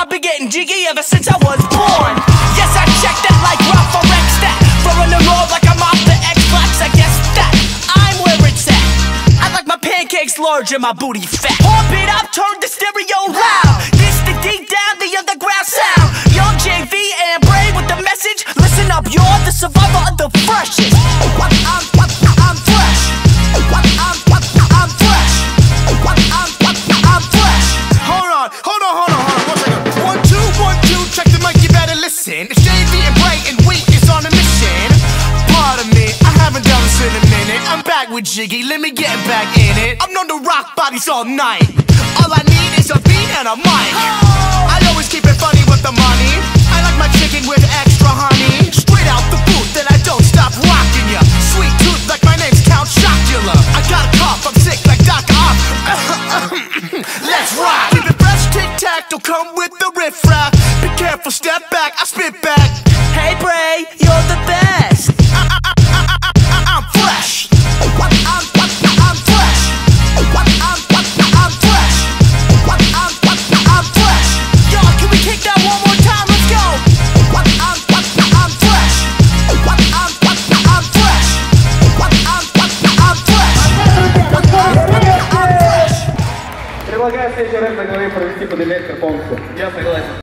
I've been getting jiggy ever since I was born. Yes, I checked that like Ralph Rex that. Throwing the roll like I'm off the Xbox. I guess that I'm where it's at. I like my pancakes large and my booty fat. Pump it up, turn the stereo loud. JV and Bray and we is on a mission. Pardon me, I haven't done this in a minute. I'm back with Jiggy, let me get back in it. I'm known to rock bodies all night. All I need is a beat and a mic. With the riff raff. Be careful, step back, I spit back. Hey Bray, Предлагаю в следующий раз договоры провести под электропомпу. Я согласен.